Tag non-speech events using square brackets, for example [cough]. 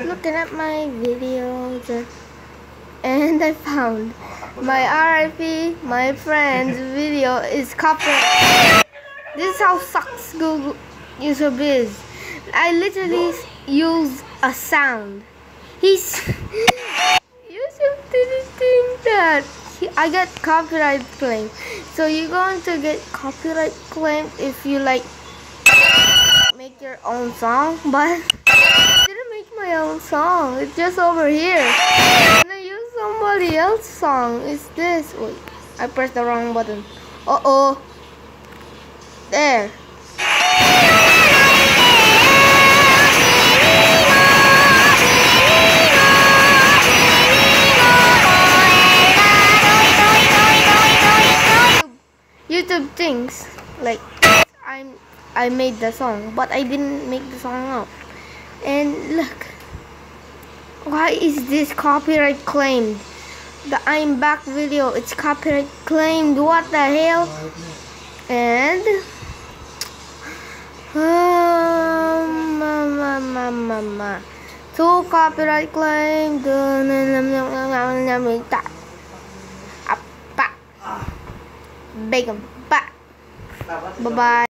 looking at my videos and I found my RIP, my friend's [laughs] video is copyright. This is how sucks Google YouTube is. I literally use a sound. He's [laughs] YouTube didn't think that he, I get copyright claim. So you're going to get copyright claim if you like make your own song, but my own song. It's just over here. I use somebody else's song. It's this. Wait, I pressed the wrong button. Uh oh. There. YouTube thinks like I'm I made the song, but I didn't make the song up. And look, why is this copyright claimed? The I'm back video, it's copyright claimed. What the hell? And um, ma, ma, ma, ma. two copyright claimed. Bacon. Bye. Bye bye.